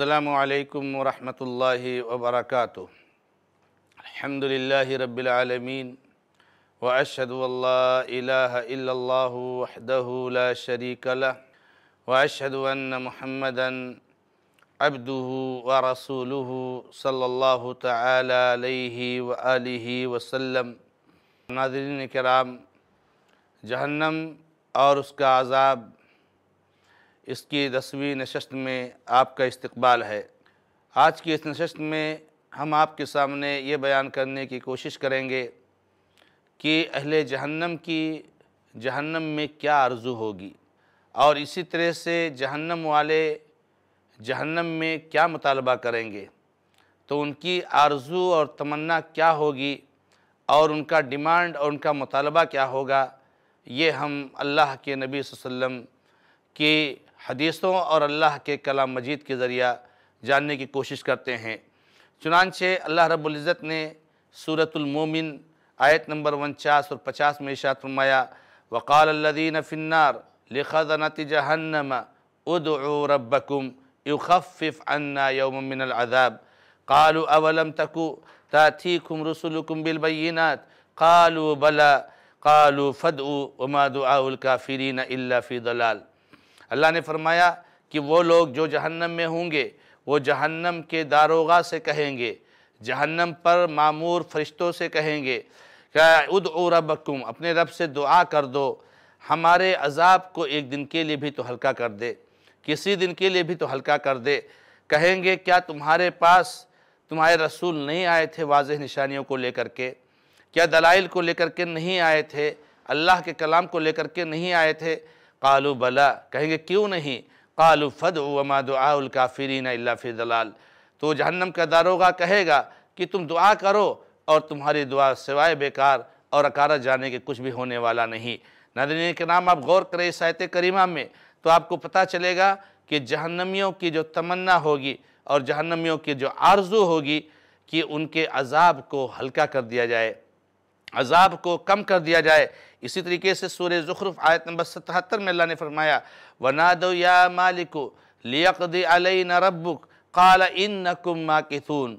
السلام علیکم ورحمۃ اللہ وبرکاتہ۔ الحمد للہ رب العالمین واشهد ان لا الہ الا اللہ وحدہ لا شریک لہ واشهد ان محمدا عبدہ ورسولہ صلی اللہ تعالی علیہ وآلہ وسلم۔ ناظرین کرام، جہنم اور اس کا عذاب اس کی دسویں نشست میں آپ کا استقبال ہے۔ آج کی اس نشست میں ہم آپ کے سامنے یہ بیان کرنے کی کوشش کریں گے کہ اہل جہنم کی جہنم میں کیا آرزو ہوگی اور اسی طرح سے جہنم والے جہنم میں کیا مطالبہ کریں گے۔ تو ان کی آرزو اور تمنا کیا ہوگی اور ان کا ڈیمانڈ اور ان کا مطالبہ کیا ہوگا، یہ ہم اللہ کے نبی صلی اللہ علیہ وسلم کی حدیثوں اور اللہ کے کلام مجید کے ذریعہ جاننے کی کوشش کرتے ہیں۔ چنانچہ اللہ رب العزت نے سورة المومن آیت نمبر ونچاس اور پچاس میں اشارت فرمایا، وقال الذین فی النار لخذنت جہنم ادعو ربکم یخفف عنا یوم من العذاب۔ قالوا اولم تکو تاتیکم رسولکم بالبینات؟ قالوا بلا، قالوا فدعوا وما دعاء الكافرین الا فی ضلال۔ اللہ نے فرمایا کہ وہ لوگ جو جہنم میں ہوں گے، وہ جہنم کے داروغہ سے کہیں گے، جہنم پر معمور فرشتوں سے کہیں گے، کہ ادعو ربکم، اپنے رب سے دعا کر دو، ہمارے عذاب کو ایک دن کے لیے بھی تو ہلکا کر دے، کسی دن کے لیے بھی تو ہلکا کر دے۔ کہیں گے، کیا تمہارے پاس تمہارے رسول نہیں آئے تھے واضح نشانیوں کو لے کر کے؟ کیا دلائل کو لے کر کے نہیں آئے تھے؟ اللہ کے کلام کو لے کر کے نہیں آئے تھے؟ قالو بلا، کہیں گے کیوں نہیں؟ قالو فدعو وما دعاء الکافرین الا فی ضلال۔ تو جہنم کا داروغہ کہے گا کہ تم دعا کرو اور تمہاری دعا سوائے بیکار اور اکارت جانے کے کچھ بھی ہونے والا نہیں۔ ناظرین کے نام آپ غور کریں اس آیت کریمہ میں، تو آپ کو پتہ چلے گا کہ جہنمیوں کی جو تمنا ہوگی اور جہنمیوں کی جو آرزو ہوگی، کہ ان کے عذاب کو ہلکا کر دیا جائے۔ عذاب کو کم کر دیا جائے۔ اسی طریقے سے سورہ زخرف آیت نمبر ستہتر میں اللہ نے فرمایا وَنَادَوْ يَا مَالِكُ لِيَقْضِ عَلَيْنَ رَبُّكَ۔ قَالَ إِنَّكُمْ مَاكِثُونَ۔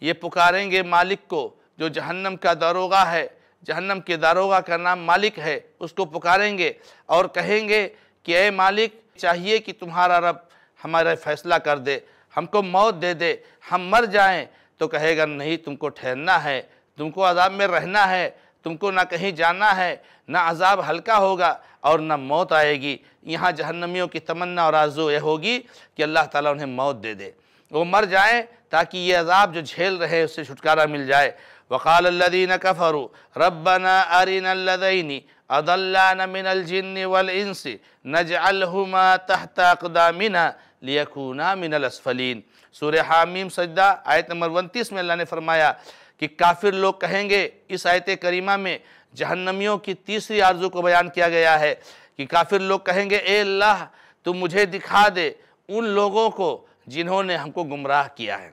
یہ پکاریں گے مالک کو جو جہنم کا داروغہ ہے، جہنم کے داروغہ کا نام مالک ہے، اس کو پکاریں گے اور کہیں گے کہ اے مالک، چاہیے کہ تمہارا رب ہمارا فیصلہ کر دے، ہم کو موت دے دے، ہم مر جائیں۔ تو کہے گا، نہیں، تم کو ٹھہرنا ہے۔ تم کو عذاب میں رہنا ہے، تم کو نہ کہیں جانا ہے، نہ عذاب ہلکا ہوگا اور نہ موت آئے گی۔ یہاں جہنمیوں کی تمنا اور آرزو یہ ہوگی کہ اللہ تعالیٰ انہیں موت دے دے۔ وہ مر جائیں تاکہ یہ عذاب جو جھیل رہے اس سے چھٹکارا مل جائے۔ وقال الذين كفروا ربنا ارنا الذين اضلانا من الجن والانس نجعلهما تحت اقدامنا ليكونا من الاسفلين سورہ حامیم سجدہ، آیت نمبر 29 میں اللہ نے فرمایا کہ کافر لوگ کہیں گے، اس آیت کریمہ میں جہنمیوں کی تیسری آرزو کو بیان کیا گیا ہے کہ کافر لوگ کہیں گے، اے اللہ، تو مجھے دکھا دے ان لوگوں کو جنہوں نے ہم کو گمراہ کیا ہے،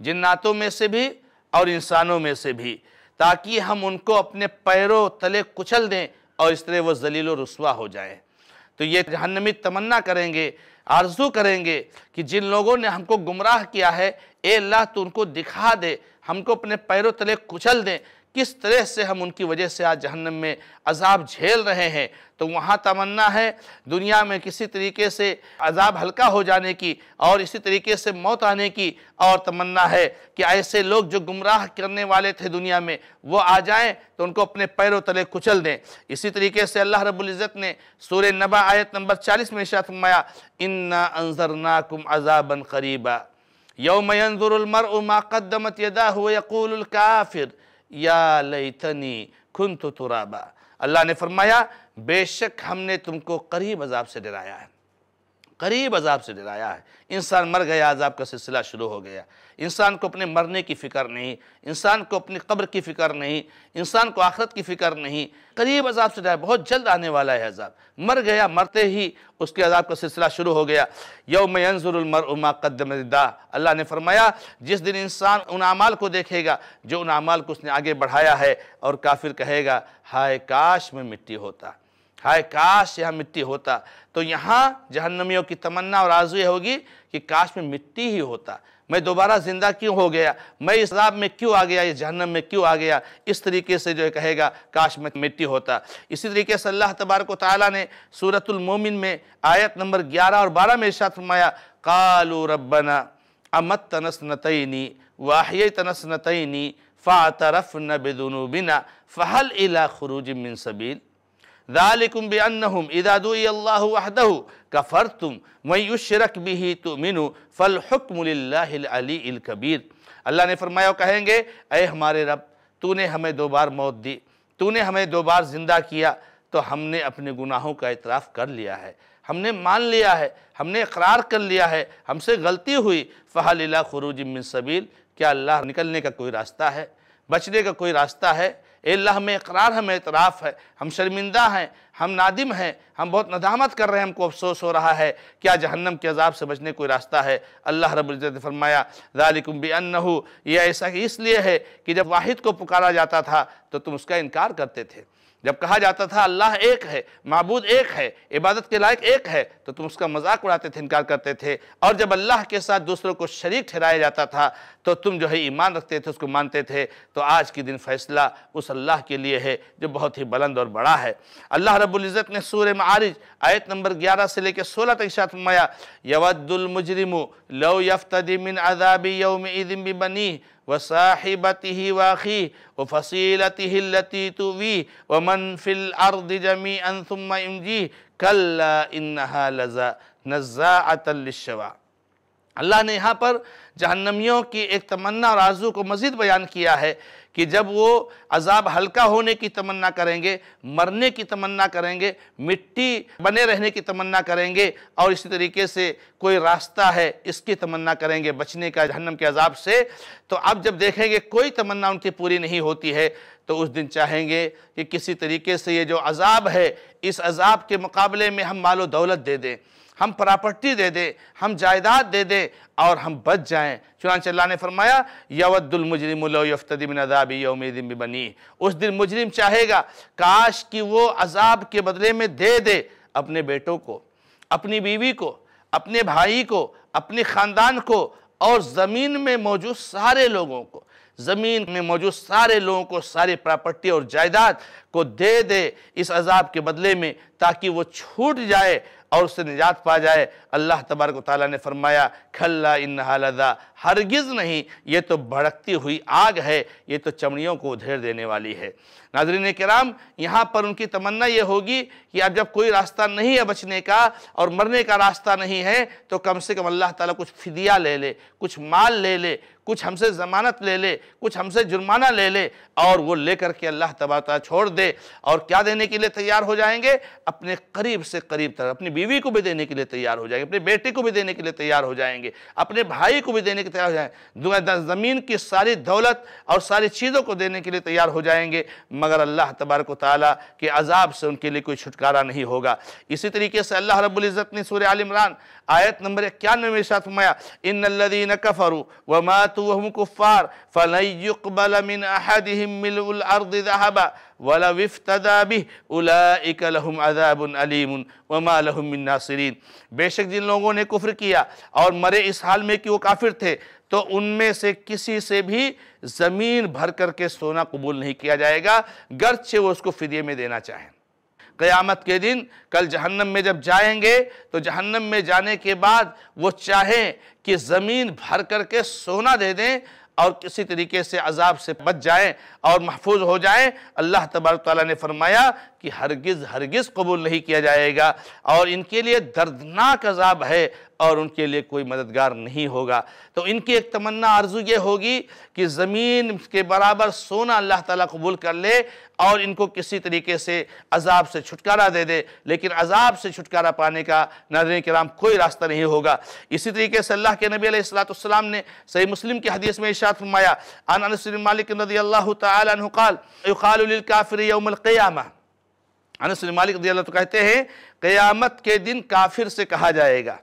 جناتوں میں سے بھی اور انسانوں میں سے بھی، تاکہ ہم ان کو اپنے پیروں تلے کچل دیں اور اس طرح وہ ذلیل و رسوا ہو جائیں۔ تو یہ جہنمی تمنا کریں گے، آرزو کریں گے کہ جن لوگوں نے ہم کو گمراہ کیا ہے، اے اللہ، تو ان کو دکھا دے ہم کو اپنے پیروں تلے کچل دیں۔ کس طرح سے ہم ان کی وجہ سے آج جہنم میں عذاب جھیل رہے ہیں؟ تو وہاں تمنا ہے۔ دنیا میں کسی طریقے سے عذاب ہلکا ہو جانے کی اور اسی طریقے سے موت آنے کی اور تمنا ہے کہ ایسے لوگ جو گمراہ کرنے والے تھے دنیا میں، وہ آ جائیں تو ان کو اپنے پیروں تلے کچل دیں۔ اسی طریقے سے اللہ رب العزت نے سورہ نبا آیت نمبر چالیس میں اشارت فرمایا، اِنَّا أَنذَرْنَاكُمْ عَذَابًا قَرِيبًا یوم يَنظُرُ المرء ما قدمت يَدَاهُ وَيَقُولُ الكافر یا لیتنی کنت ترابا. اللہ نے فرمایا، بے شک ہم نے تم کو قریب عذاب سے ڈرایا ہے۔ قریب عذاب سے ڈرایا ہے۔ انسان مر گیا، عذاب کا سلسلہ شروع ہو گیا۔ انسان کو اپنے مرنے کی فکر نہیں، انسان کو اپنی قبر کی فکر نہیں، انسان کو آخرت کی فکر نہیں۔ قریب عذاب سے ڈرایا، بہت جلد آنے والا ہے عذاب۔ مر گیا، مرتے ہی اس کے عذاب کا سلسلہ شروع ہو گیا۔ یوم ینظر المرء ما قدم دا اللہ نے فرمایا، جس دن انسان ان اعمال کو دیکھے گا، جو ان اعمال کو اس نے آگے بڑھایا ہے اور کافر کہے گا، ہائے کاش میں مٹی ہوتا۔ ہائے کاش یہاں مٹی ہوتا۔ تو یہاں جہنمیوں کی تمنا اور آرزو یہ ہوگی کہ کاش میں مٹی ہی ہوتا۔ میں دوبارہ زندہ کیوں ہو گیا؟ میں اس عذاب میں کیوں آ گیا؟ یہ جہنم میں کیوں آ گیا؟ اس طریقے سے جو ہے کہے گا، کاش میں مٹی ہوتا۔ اسی طریقے سے اللہ تبارک و تعالیٰ نے سورة المومن میں آیت نمبر گیارہ اور بارہ میں ارشاد فرمایا، قالوا ربنا امتنا سنتینی واحیتنا سنتینی فاعترفنا بذنوبنا فهل الى خروج من سبیل؟ ذالکم بانہم اذا دوئی اللہ وحدہ کفرتم ویشرک به تؤمنوا فالحکم للہ العلی الکبیر اللہ نے فرمایا، وہ کہیں گے، اے ہمارے رب، تو نے ہمیں دو بار موت دی، تو نے ہمیں دو بار زندہ کیا، تو ہم نے اپنے گناہوں کا اعتراف کر لیا ہے، ہم نے مان لیا ہے، ہم نے اقرار کر لیا ہے، ہم سے غلطی ہوئی۔ فہل الى خروج من سبیل کیا اللہ نکلنے کا کوئی راستہ ہے؟ بچنے کا کوئی راستہ ہے؟ اے اللہ، ہمیں اقرار ہمیں اعتراف ہے، ہم شرمندہ ہیں، ہم نادم ہیں، ہم بہت ندامت کر رہے ہیں، ہم کو افسوس ہو رہا ہے، کیا جہنم کے عذاب سے بچنے کوئی راستہ ہے؟ اللہ رب العزت نے فرمایا، ذالکم بِأَنَّهُ یہ ایسا اس لیے ہے کہ جب واحد کو پکارا جاتا تھا تو تم اس کا انکار کرتے تھے۔ جب کہا جاتا تھا اللہ ایک ہے، معبود ایک ہے، عبادت کے لائق ایک ہے، تو تم اس کا مذاق اڑاتے تھے، انکار کرتے تھے۔ اور جب اللہ کے ساتھ دوسروں کو شریک ٹھہرایا جاتا تھا، تو تم جو ہے ایمان رکھتے تھے، اس کو مانتے تھے۔ تو آج کی دن فیصلہ اس اللہ کے لیے ہے، جو بہت ہی بلند اور بڑا ہے۔ اللہ رب العزت نے سورہ معارج آیت نمبر گیارہ سے لے کے سولہ تک اشارت فرمایا، یود المجرم لو یفتدی من عذاب یوم ایدن ببنیہ وصاحبته واخيه وفصيلته التي تويه ومن في الأرض جميعا ثم ينجيه كلا إنها لزا نزاعة للشوا اللہ نے یہاں پر جہنمیوں کی ایک تمنا اور آرزو کو مزید بیان کیا ہے۔ کہ جب وہ عذاب ہلکا ہونے کی تمنا کریں گے، مرنے کی تمنا کریں گے، مٹی بنے رہنے کی تمنا کریں گے اور اسی طریقے سے کوئی راستہ ہے، اس کی تمنا کریں گے بچنے کا، جہنم کے عذاب سے، تو اب جب دیکھیں گے کوئی تمنا ان کی پوری نہیں ہوتی ہے، تو اس دن چاہیں گے کہ کسی طریقے سے یہ جو عذاب ہے، اس عذاب کے مقابلے میں ہم مال و دولت دے دیں۔ ہم پراپرٹی دے دیں ہم جائیداد دے دیں اور ہم بچ جائیں۔ چنانچہ اللہ نے فرمایا، یود المجرم لو یفتدی من عذاب یوم دن ببنی اس دن مجرم چاہے گا، کاش کہ وہ عذاب کے بدلے میں دے دے اپنے بیٹوں کو، اپنی بیوی کو، اپنے بھائی کو، اپنے خاندان کو اور زمین میں موجود سارے لوگوں کو۔ زمین میں موجود سارے لوگوں کو ساری پراپرٹی اور جائیداد کو دے دے اس عذاب کے بدلے میں تاکہ وہ چھوٹ جائے اور اس سے نجات پا جائے۔ اللہ تبارک و تعالیٰ نے فرمایا، کھلا انہا لذا، ہرگز نہیں، یہ تو بھڑکتی ہوئی آگ ہے، یہ تو چمڑیوں کو ادھیر دینے والی ہے۔ ناظرین کرام، یہاں پر ان کی تمنا یہ ہوگی کہ اب جب کوئی راستہ نہیں ہے بچنے کا اور مرنے کا راستہ نہیں ہے، تو کم سے کم اللہ تعالیٰ کچھ فدیہ لے لے، کچھ مال لے لے کچھ ہم سے ضمانت لے لے، کچھ ہم سے جرمانہ لے لے اور وہ لے کر کے اللہ تعالیٰ چھوڑ دے۔ اور کیا دینے کے لیے تیار ہو جائیں گے؟ اپنے قریب سے قریب تر، اپنی بیوی کو بھی دینے کے لیے تیار ہو جائیں گے، اپنے بیٹے کو بھی دینے کے لیے تیار ہو جائیں گے، اپنے بھائی کو بھی دینے کے تیار ہو جائیں گے۔ زمین کی ساری دولت اور ساری چیزوں کو دینے کے لیے تیار ہو جائیں گے، مگر اللہ تبارک و تعالیٰ کے عذاب سے ان کے لیے کوئی چھٹکارا نہیں ہوگا۔ اسی طریقے سے اللہ رب العزت نے سورہ آل عمران آیت نمبر اکیانوے میں ارشاد فرمایا، ان الذین کفروا وماتوا وهم کفار فلن يقبل من احدهم ملء الارض ذهبا ولو افتدى به اولئک لهم عذاب علیم وما لهم من ناصرین بے شک جن لوگوں نے کفر کیا اور مرے اس حال میں کہ وہ کافر تھے، تو ان میں سے کسی سے بھی زمین بھر کر کے سونا قبول نہیں کیا جائے گا، گرچہ وہ اس کو فدیے میں دینا چاہیں۔ قیامت کے دن کل جہنم میں جب جائیں گے، تو جہنم میں جانے کے بعد وہ چاہیں کہ زمین بھر کر کے سونا دے دیں اور کسی طریقے سے عذاب سے بچ جائیں اور محفوظ ہو جائیں۔ اللہ تبارک تعالیٰ نے فرمایا کہ ہرگز ہرگز قبول نہیں کیا جائے گا اور ان کے لیے دردناک عذاب ہے اور ان کے لیے کوئی مددگار نہیں ہوگا۔ تو ان کی ایک تمنا عرضو یہ ہوگی کہ زمین کے برابر سونا اللہ تعالیٰ قبول کر لے اور ان کو کسی طریقے سے عذاب سے چھٹکارا دے دے، لیکن عذاب سے چھٹکارا پانے کا ناظرین کرام کوئی راستہ نہیں ہوگا۔ اسی طریقے سے اللہ کے نبی علیہ السلام نے صحیح مسلم کی حدیث میں ارشاد فرمایا ان انس بن مالک رضی اللہ تعالی عنہ قال، یقال للکافر یوم القیامہ انس بن مالک رضی اللہ تعالی کہتے ہیں، قیامت کے دن کافر سے کہا جائے گا،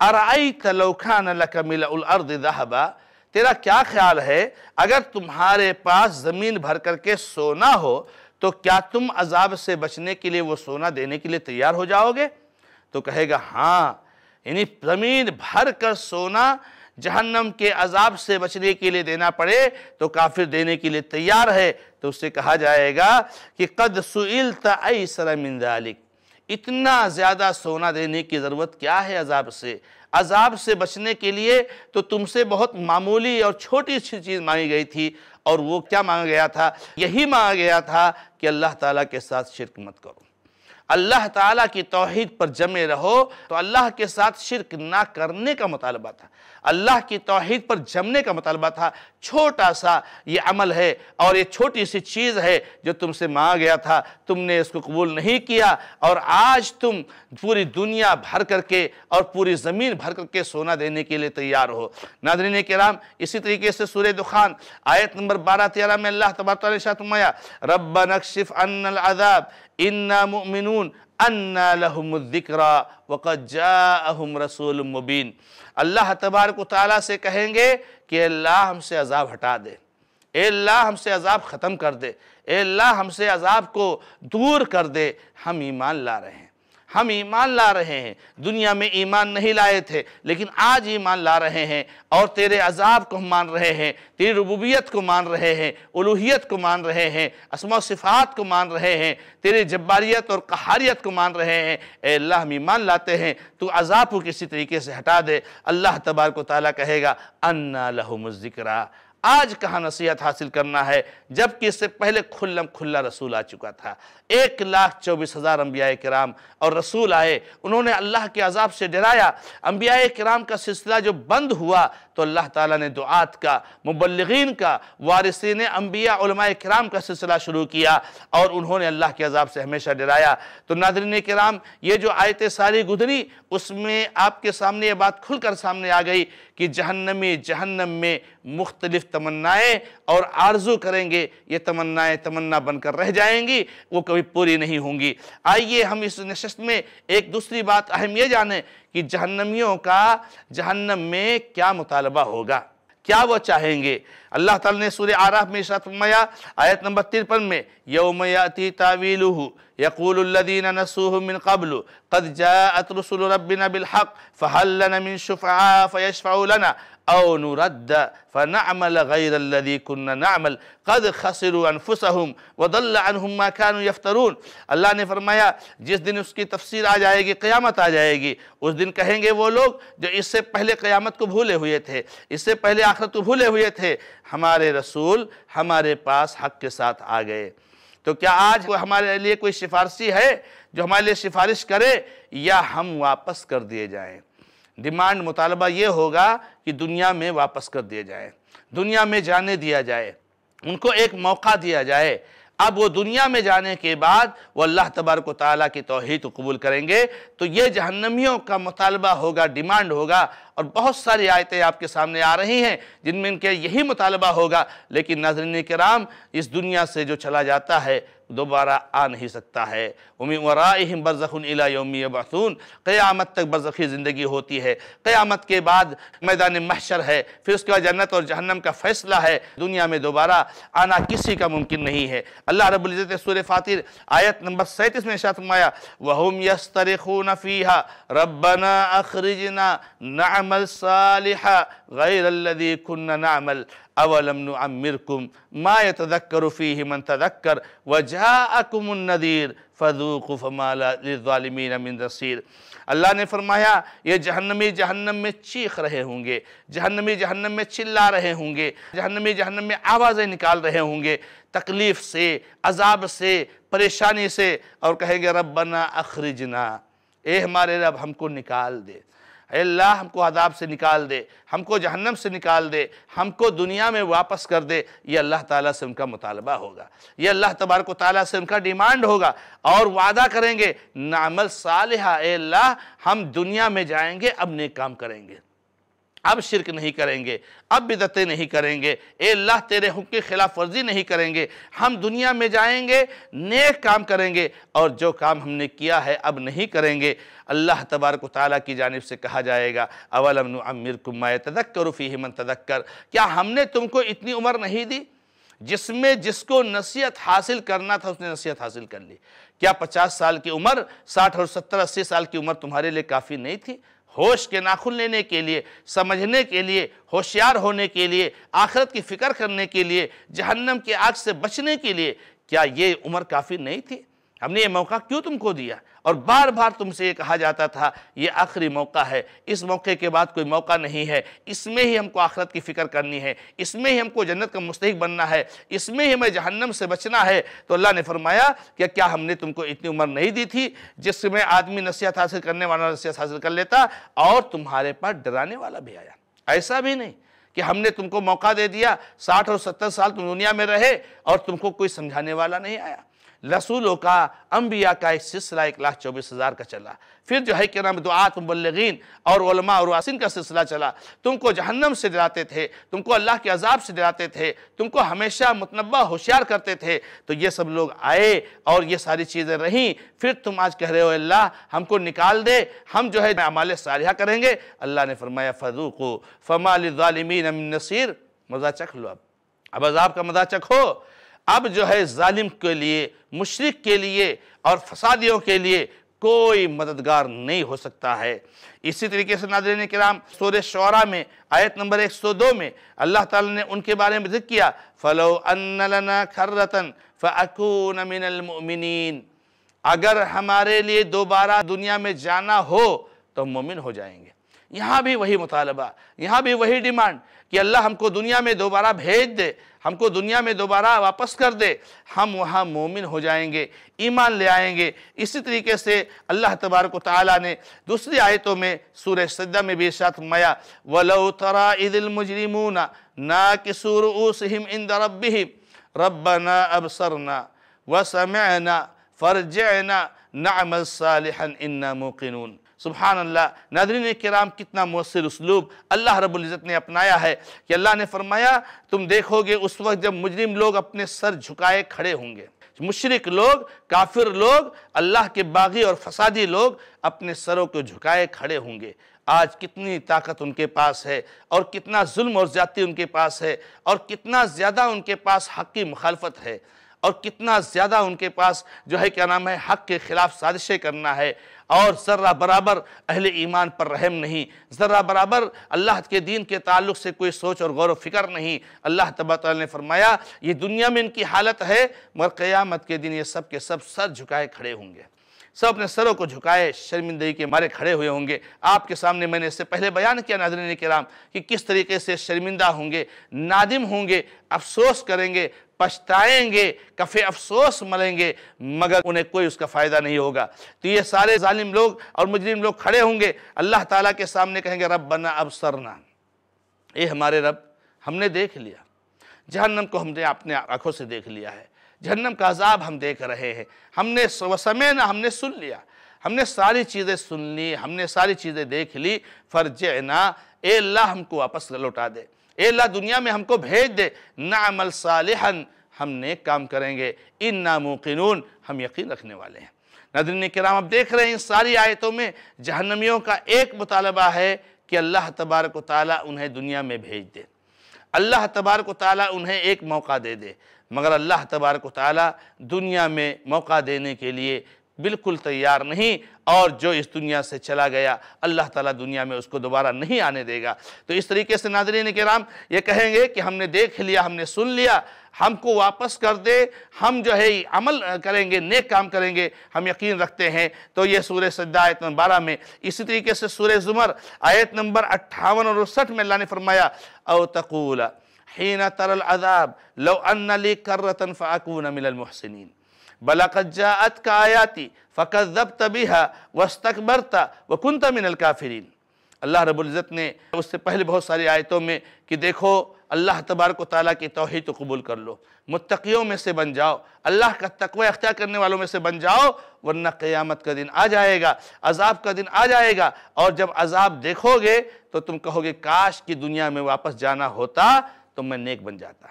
ارائیت لو کان لک ملع الارض ذہبا تیرا کیا خیال ہے؟ اگر تمہارے پاس زمین بھر کر کے سونا ہو، تو کیا تم عذاب سے بچنے کے لیے وہ سونا دینے کے لیے تیار ہو جاؤ گے؟ تو کہے گا ہاں یعنی زمین بھر کر سونا جہنم کے عذاب سے بچنے کے لیے دینا پڑے تو کافر دینے کے لیے تیار ہے تو اس سے کہا جائے گا کہ قد سئلت ایسر من ذالک۔ اتنا زیادہ سونا دینے کی ضرورت کیا ہے عذاب سے؟ عذاب سے بچنے کے لیے تو تم سے بہت معمولی اور چھوٹی سی چیز مانگی گئی تھی اور وہ کیا مانگا گیا تھا؟ یہی مانگا گیا تھا کہ اللہ تعالیٰ کے ساتھ شرک مت کرو۔ اللہ تعالیٰ کی توحید پر جمع رہو تو اللہ کے ساتھ شرک نہ کرنے کا مطالبہ تھا۔ اللہ کی توحید پر جمنے کا مطالبہ تھا، چھوٹا سا یہ عمل ہے اور یہ چھوٹی سی چیز ہے جو تم سے مانگا گیا تھا، تم نے اس کو قبول نہیں کیا اور آج تم پوری دنیا بھر کر کے اور پوری زمین بھر کر کے سونا دینے کے لیے تیار ہو۔ ناظرین کرام، اسی طریقے سے سورہ دخان، آیت نمبر بارہ تیرہ میں اللہ تبارک علیہ شاہ رب نکشف ان العذاب، انا مؤمنون۔ انا لهم الذکرہ وقد جاءهم رسول مبین اللہ تبارک و تعالیٰ سے کہیں گے کہ اللہ ہم سے عذاب ہٹا دے۔ اے اللہ ہم سے عذاب ختم کر دے۔ اے اللہ ہم سے عذاب کو دور کر دے۔ ہم ایمان لا رہے ہیں۔ ہم ایمان لا رہے ہیں۔ دنیا میں ایمان نہیں لائے تھے، لیکن آج ایمان لا رہے ہیں۔ اور تیرے عذاب کو ہم مان رہے ہیں، تیری ربوبیت کو مان رہے ہیں الوحیت کو مان رہے ہیں، اسماء و صفات کو مان رہے ہیں، تیرے جباریت اور قہاریت کو مان رہے ہیں۔ اے اللہ، ہم ایمان لاتے ہیں، تو عذاب کو کسی طریقے سے ہٹا دے۔ اللہ تبارک و تعالیٰ کہے گا، انا لہم الذکرہ آج کہاں نصیحت حاصل کرنا ہے؟ جبکہ اس سے پہلے کھلم کھلا رسول آ چکا تھا۔ ایک لاکھ چوبیس ہزار انبیاء کرام اور رسول آئے۔ انہوں نے اللہ کے عذاب سے ڈرایا۔ انبیاء کرام کا سلسلہ جو بند ہوا تو اللہ تعالیٰ نے دعات کا، مبلغین کا، وارثین انبیاء، علماء کرام کا سلسلہ شروع کیا اور انہوں نے اللہ کے عذاب سے ہمیشہ ڈرایا۔ تو ناظرین کرام، یہ جو آیت ساری گدری اس میں آپ کے سامنے یہ بات کھل کر سامنے آ گئی کہ جہنمی جہنم میں مختلف تمنائیں اور آرزو کریں گے، یہ تمنائیں تمنا بن کر رہ جائیں گی، وہ کبھی پوری نہیں ہوں گی۔ آئیے ہم اس نشست میں ایک دوسری بات اہم یہ جانیں کہ جہنمیوں کا جہنم میں کیا مطالبہ ہوگا؟ کیا وہ چاہیں گے؟ اللہ تعالیٰ نے سورہ عراف میں اشارت فرمایا، آیت نمبر ترپن میں، یوم یاتی تاویلہ یقول الذین نسوہ من قبل، قد جاءت رسول ربنا بالحق فہل لنا من شفعاء فیشفعوا لنا۔ او نرد فنعمل غیر الذي كنا نعمل. قد خسروا انفسهم وضل عنهم ما كانوا يفترون. اللہ نے فرمایا، جس دن اس کی تفسیر آ جائے گی، قیامت آ جائے گی، اس دن کہیں گے وہ لوگ جو اس سے پہلے قیامت کو بھولے ہوئے تھے، اس سے پہلے آخرت کو بھولے ہوئے تھے، ہمارے رسول ہمارے پاس حق کے ساتھ آ گئے۔ تو کیا آج ہمارے لیے کوئی سفارشی ہے جو ہمارے لیے سفارش کرے، یا ہم واپس کر دیے جائیں؟ ڈیمانڈ مطالبہ یہ ہوگا کہ دنیا میں واپس کر دیے جائے، دنیا میں جانے دیا جائے، ان کو ایک موقع دیا جائے۔ اب وہ دنیا میں جانے کے بعد وہ اللہ تبارک و تعالیٰ کی توحید قبول کریں گے۔ تو یہ جہنمیوں کا مطالبہ ہوگا، ڈیمانڈ ہوگا اور بہت ساری آیتیں آپ کے سامنے آ رہی ہیں جن میں ان کے یہی مطالبہ ہوگا۔ لیکن ناظرین کرام، اس دنیا سے جو چلا جاتا ہے دوبارہ آ نہیں سکتا ہے۔ امی ورائہم برزخ الى یوم یبعثون، قیامت تک برزخی زندگی ہوتی ہے۔ قیامت کے بعد میدان محشر ہے، پھر اس کے بعد جنت اور جہنم کا فیصلہ ہے۔ دنیا میں دوبارہ آنا کسی کا ممکن نہیں ہے۔ اللہ رب العزت سورہ فاتر آیت نمبر سیتیس میں شاہد فرمایا، وَهُمْ يَسْتَرِخُونَ فِيهَا رَبَّنَا أَخْرِجْنَا نَعْمَلْ صَالِحًا غَيْرَ الَّذِي كُنَّ نَعْمَلْ۔ اولم نعمرکم ما يتذکر فیہ من تذکر وجاءکم النذیر فذوقوا فما للظالمین من رسیر اللہ نے فرمایا، یہ جہنمی جہنم میں چیخ رہے ہوں گے جہنمی جہنم میں چلا رہے ہوں گے جہنمی جہنم میں آوازیں نکال رہے ہوں گے، تکلیف سے، عذاب سے، پریشانی سے، اور کہیں گے، ربنا اخرجنا، اے ہمارے رب، ہم کو نکال دے۔ اے اللہ ہم کو عذاب سے نکال دے، ہم کو جہنم سے نکال دے، ہم کو دنیا میں واپس کر دے، یہ اللہ تعالیٰ سے ان کا مطالبہ ہوگا۔ یہ اللہ تبارک و تعالیٰ سے ان کا ڈیمانڈ ہوگا۔ اور وعدہ کریں گے، نعمل صالحہ، اے اللہ، ہم دنیا میں جائیں گے، اب نیک کام کریں گے۔ اب شرک نہیں کریں گے، اب بدتیں نہیں کریں گے۔ اے اللہ، تیرے حکم کی خلاف ورزی نہیں کریں گے۔ ہم دنیا میں جائیں گے، نیک کام کریں گے۔ اور جو کام ہم نے کیا ہے، اب نہیں کریں گے۔ اللہ تبارک و تعالیٰ کی جانب سے کہا جائے گا، اولم نعمرکم ما یتذکر فیہ من تذکر۔ کیا ہم نے تم کو اتنی عمر نہیں دی؟ جس میں جس کو نصیحت حاصل کرنا تھا، اس نے نصیحت حاصل کر لی۔ کیا پچاس سال کی عمر، ساٹھ اور ستر، اسی سال کی عمر تمہارے لیے کافی نہیں تھی؟ ہوش کے ناخن لینے کے لیے، سمجھنے کے لیے، ہوشیار ہونے کے لیے، آخرت کی فکر کرنے کے لیے، جہنم کی آگ سے بچنے کے لیے، کیا یہ عمر کافی نہیں تھی؟ ہم نے یہ موقع کیوں تم کو دیا؟ اور بار بار تم سے یہ کہا جاتا تھا، یہ آخری موقع ہے۔ اس موقع کے بعد کوئی موقع نہیں ہے۔ اس میں ہی ہم کو آخرت کی فکر کرنی ہے۔ اس میں ہی ہم کو جنت کا مستحق بننا ہے۔ اس میں ہی ہمیں جہنم سے بچنا ہے۔ تو اللہ نے فرمایا کہ کیا ہم نے تم کو اتنی عمر نہیں دی تھی جس میں آدمی نصیحت حاصل کرنے والا نصیحت حاصل کر لیتا اور تمہارے پاس ڈرانے والا بھی آیا؟ ایسا بھی نہیں کہ ہم نے تم کو موقع دے دیا، ساٹھ اور ستر سال تم دنیا میں رہے اور تم کو کوئی سمجھانے والا نہیں آیا۔ رسولوں کا، انبیاء کا ایک سلسلہ، ایک لاکھ چوبیس ہزار کا چلا۔ پھر جو ہے کہ نام دعات مبلغین اور علماء اور واسن کا سلسلہ چلا۔ تم کو جہنم سے ڈراتے تھے، تم کو اللہ کے عذاب سے ڈراتے تھے، تم کو ہمیشہ متنبع ہوشیار کرتے تھے۔ تو یہ سب لوگ آئے اور یہ ساری چیزیں رہیں۔ پھر تم آج کہہ رہے ہو، اللہ ہم کو نکال دے، ہم جو ہے عمال صالحہ کریں گے۔ اللہ نے فرمایا فذوقو فما للظالمین من نصیر۔ مزہ چکھ لو اب۔ اب عذاب کا مزہ چکھو۔ اب جو ہے ظالم کے لیے مشرق کے لیے اور فسادیوں کے لیے کوئی مددگار نہیں ہو سکتا ہے۔ اسی طریقے سے ناظرین کرام، سورہ شعراء میں، آیت نمبر ایک سو دو میں اللہ تعالی نے ان کے بارے میں ذکر کیا، فَلَوْ أَنَّ لَنَا كَرَّةً فَأَكُونَ مِنَ الْمُؤْمِنِينَ۔ اگر ہمارے لیے دوبارہ دنیا میں جانا ہو تو ہم مومن ہو جائیں گے۔ یہاں بھی وہی مطالبہ، یہاں بھی وہی ڈیمانڈ کہ اللہ ہم کو دنیا میں دوبارہ بھیج دے، ہم کو دنیا میں دوبارہ واپس کر دے، ہم وہاں مومن ہو جائیں گے، ایمان لے آئیں گے۔ اسی طریقے سے اللہ تبارک و تعالیٰ نے دوسری آیتوں میں سورہ سجدہ میں بھی ارشاد فرمایا، وَلَوْ تَرَا اِذِ الْمُجْرِمُونَ نَاكِسُوا رُؤُوسِهِمْ عِنْدَ رَبِّهِمْ، رَبَّنَا أَبْصَرْنَا وَسَمِعْنَا فَارْجِعْنَا نَعْمَلْ صَالِحًا إِنَّا مُوقِنُونَ۔ سبحان اللہ ناظرین کرام، کتنا مؤثر اسلوب اللہ رب العزت نے اپنایا ہے کہ اللہ نے فرمایا، تم دیکھو گے اس وقت جب مجرم لوگ اپنے سر جھکائے کھڑے ہوں گے۔ مشرق لوگ، کافر لوگ، اللہ کے باغی اور فسادی لوگ اپنے سروں کو جھکائے کھڑے ہوں گے۔ آج کتنی طاقت ان کے پاس ہے اور کتنا ظلم اور زیادتی ان کے پاس ہے اور کتنا زیادہ ان کے پاس حق کی مخالفت ہے۔ اور کتنا زیادہ ان کے پاس جو ہے، کیا نام ہے، حق کے خلاف سازشیں کرنا ہے۔ اور ذرہ برابر اہل ایمان پر رحم نہیں۔ ذرہ برابر اللہ کے دین کے تعلق سے کوئی سوچ اور غور و فکر نہیں۔ اللہ تعالیٰ نے فرمایا، یہ دنیا میں ان کی حالت ہے، مگر قیامت کے دن یہ سب کے سب سر جھکائے کھڑے ہوں گے۔ سب اپنے سروں کو جھکائے شرمندگی کے مارے کھڑے ہوئے ہوں گے۔ آپ کے سامنے میں نے اس سے پہلے بیان کیا ناظرین کرام کہ کس طریقے سے شرمندہ ہوں گے، نادم ہوں گے، افسوس کریں گے پشتائیں گے، کفے افسوس ملیں گے، مگر انہیں کوئی اس کا فائدہ نہیں ہوگا۔ تو یہ سارے ظالم لوگ اور مجرم لوگ کھڑے ہوں گے۔ اللہ تعالیٰ کے سامنے کہیں گے رب بنا اب سرنا اے ہمارے رب، ہم نے دیکھ لیا۔ جہنم کو ہم نے اپنے آنکھوں سے دیکھ لیا ہے۔ جہنم کا عذاب ہم دیکھ رہے ہیں۔ ہم نے سمینا، ہم نے سن لیا۔ ہم نے ساری چیزیں سن لی، ہم نے ساری چیزیں دیکھ لی۔ فرجعنا، اے اللہ ہم کو واپس لوٹا دے۔ اے اللہ دنیا میں ہم کو بھیج دے۔ نعمل صالحا، ہم نیک کام کریں گے۔ اننا موقنون، ہم یقین رکھنے والے ہیں۔ ناظرین کرام، اب دیکھ رہے ہیں ساری آیتوں میں جہنمیوں کا ایک مطالبہ ہے کہ اللہ تبارک و تعالیٰ انہیں دنیا میں بھیج دے۔ اللہ تبارک و تعالیٰ انہیں ایک موقع دے دے۔ مگر اللہ تبارک و تعالیٰ دنیا میں موقع دینے کے لیے بالکل تیار نہیں اور جو اس دنیا سے چلا گیا، اللہ تعالیٰ دنیا میں اس کو دوبارہ نہیں آنے دے گا۔ تو اس طریقے سے ناظرین کرام یہ کہیں گے کہ ہم نے دیکھ لیا، ہم نے سن لیا، ہم کو واپس کر دے، ہم جو ہے عمل کریں گے، نیک کام کریں گے، ہم یقین رکھتے ہیں۔ تو یہ سورہ سجدہ آیت نمبر بارہ میں اسی طریقے سے سورہ زمر آیت نمبر اٹھاون اور اسٹھ میں اللہ نے فرمایا، او تقول حین تر العذاب. لو ان لی کررتا فاکون من المحسنین بلقد جاءت کا آیاتی بها واستکبرت وکنت من الكافرین اللہ رب العزت نے اس سے پہلے بہت ساری آیتوں میں کہ دیکھو، اللہ تبارک و تعالیٰ کی توحید قبول کر لو. متقیوں میں سے بن جاؤ. اللہ کا تقوی اختیار کرنے والوں میں سے بن جاؤ، ورنہ قیامت کا دن آ جائے گا، عذاب کا دن آ جائے گا. اور جب عذاب دیکھو گے تو تم کہو گے، کاش کی دنیا میں واپس جانا ہوتا تو میں نیک بن جاتا۔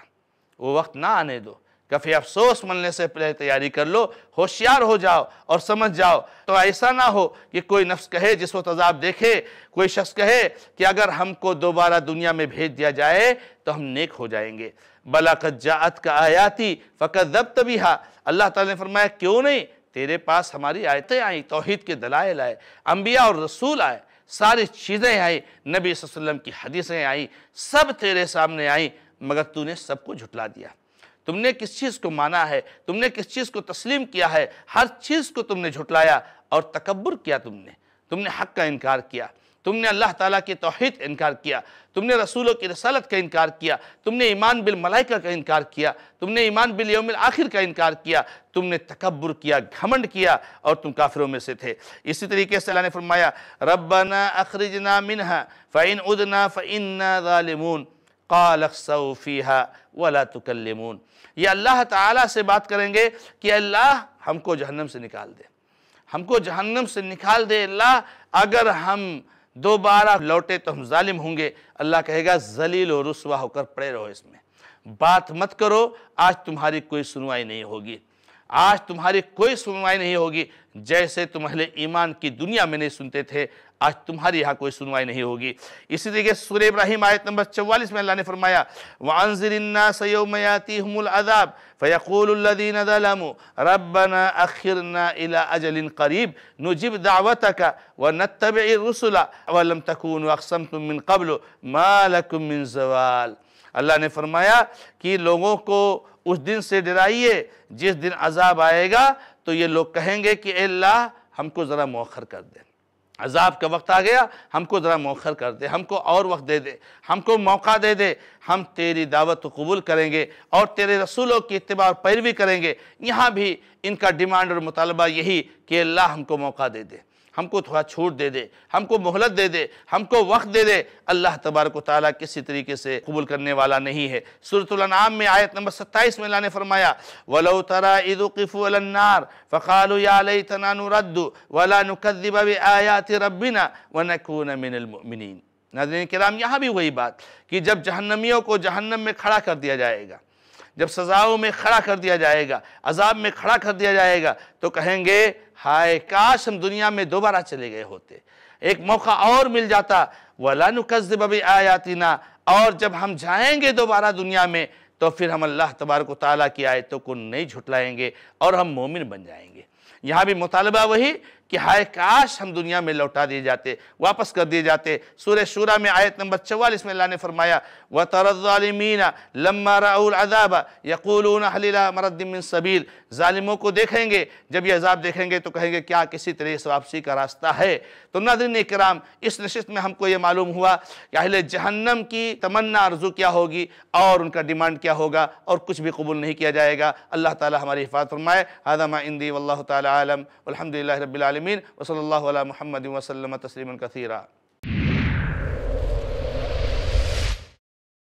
وہ وقت نہ آنے دو۔ کفی افسوس ملنے سے پہلے تیاری کر لو، ہوشیار ہو جاؤ اور سمجھ جاؤ۔ تو ایسا نہ ہو کہ کوئی نفس کہے جس وقت عذاب دیکھے، کوئی شخص کہے کہ اگر ہم کو دوبارہ دنیا میں بھیج دیا جائے تو ہم نیک ہو جائیں گے۔ بلاقت جاعت کا آیاتی فقط دب تبیہ اللہ تعالیٰ نے فرمایا، کیوں نہیں؟ تیرے پاس ہماری آیتیں آئیں، توحید کے دلائل آئے، انبیاء اور رسول آئے۔ ساری چیزیں آئیں، نبی صلی اللہ علیہ وسلم کی حدیثیں آئیں، سب تیرے سامنے آئیں، مگر تو نے سب کو جھٹلا دیا۔ تم نے کس چیز کو مانا ہے؟ تم نے کس چیز کو تسلیم کیا ہے؟ ہر چیز کو تم نے جھٹلایا اور تکبر کیا تم نے۔ تم نے حق کا انکار کیا۔ تم نے اللہ تعالیٰ کی توحید انکار کیا، تم نے رسولوں کی رسالت کا انکار کیا، تم نے ایمان بالملائکہ کا انکار کیا، تم نے ایمان بالیوم الاخر کا انکار کیا، تم نے تکبر کیا، گھمنڈ کیا اور تم کافروں میں سے تھے۔ اسی طریقے سے اللہ نے فرمایا، ربنا اخرجنا منہا، فَإِنْ عُدْنَا فَإِنَّا ظَالِمُونَ۔ قَالَ اخْسَوْ فِيهَا وَلَا تُكَلِّمُونَ۔ یہ اللہ تعالیٰ سے بات کریں گے کہ اللہ ہم کو جہنم سے نکال دے۔ ہم کو جہنم سے نکال دے اللہ، اگر ہم دوبارہ لوٹے تو ہم ظالم ہوں گے۔ اللہ کہے گا، ذلیل و رسوا ہو کر پڑے رہو اس میں۔ بات مت کرو، آج تمہاری کوئی سنوائی نہیں ہوگی۔ آج تمہاری کوئی سنوائی نہیں ہوگی جیسے تم اہل ایمان کی دنیا میں نہیں سنتے تھے، آج تمہاری یہاں کوئی سنوائی نہیں ہوگی۔ اسی طریقے سورہ ابراہیم آیت نمبر چوالیس میں اللہ نے فرمایا وَأَنزِرِ النَّاسَ يَوْمَ يَاتِهُمُ الْعَذَابِ فَيَقُولُ الَّذِينَ ظَلَمُوا رَبَّنَا أَخِّرْنَا إِلَىٰ أَجَلٍ قَرِيبٍ نُجِبْ دَعْوَتَكَ وَنَتَّبِعِ الرُّسُلَ وَلَمْ تَكُونُوا أَقْسَمْتُم مِّن قَبْلُ مَا لَكُم مِّن زَوَالٍ اللہ نے فرمایا کہ لوگوں کو اس دن سے ڈرائیے، جس دن عذاب آئے گا، تو یہ لوگ کہیں گے کہ اے اللہ، ہم کو ذرا مؤخر کر دیں عذاب کا وقت آ گیا، ہم کو ذرا مؤخر کر دے، ہم کو اور وقت دے دے، ہم کو موقع دے دے۔ ہم تیری دعوت قبول کریں گے اور تیرے رسولوں کی اتباع اور پیروی کریں گے۔ یہاں بھی ان کا ڈیمانڈ اور مطالبہ یہی کہ اللہ ہم کو موقع دے دے۔ ہم کو تھوڑا چھوٹ دے دے، ہم کو مہلت دے دے، ہم کو وقت دے دے۔ اللہ تبارک و تعالیٰ کسی طریقے سے قبول کرنے والا نہیں ہے۔ سورة الانعام میں آیت نمبر ستائیس میں اللہ نے فرمایا، وَلَوْ تَرَا اِذُ قِفُوا عَلَى النَّارِ فَقَالُوا يَا لَيْتَنَا نُرَدُّ وَلَا نُكَذِّبَ بِآيَاتِ رَبِّنَا وَنَكُونَ مِنَ الْمُؤْمِنِينَ۔ ناظرین کرام، یہاں بھی وہی بات کہ جب جہنمیوں کو جہنم میں کھڑا کر دیا جائے گا جب سزاؤں میں کھڑا کر دیا جائے گا، عذاب میں کھڑا کر دیا جائے گا، تو کہیں گے، ہائے کاش ہم دنیا میں دوبارہ چلے گئے ہوتے۔ ایک موقع اور مل جاتا۔ وَلَا نُكَذِّبَ بِآيَاتِنَا۔ اور جب ہم جائیں گے دوبارہ دنیا میں، تو پھر ہم اللہ تبارک و تعالیٰ کی آیتوں کو نہیں جھٹلائیں گے اور ہم مومن بن جائیں گے۔ یہاں بھی مطالبہ وہی کہ ہائے کاش ہم دنیا میں لوٹا دیے جاتے، واپس کر دیے جاتے۔ سورہ شورہ میں آیت نمبر چوالیس میں اللہ نے فرمایا وَتَرَ الظَّالِمِينَ لَمَّا رَأُوا الْعَذَابَ يَقُولُونَ حَلِلَا مَرَدٍ مِّن سَبِيل۔ ظالموں کو دیکھیں گے، جب یہ عذاب دیکھیں گے تو کہیں گے، کیا کسی طرح سے واپسی کا راستہ ہے؟ تو ناظرین اکرام اس نشست میں ہم کو یہ معلوم ہوا کہ اہل جہنم کی تمنا عرضو کیا ہوگی اور ان کا ڈیمانڈ کیا ہوگا اور کچھ بھی قبول نہیں کیا جائے گا۔ اللہ تعالی ہماری حفاظت فرمائے۔ هذا ما عندي والله تعالى عالم۔ والحمد لله رب العالمين وصلى الله على محمد وسلم تسليما كثيرا.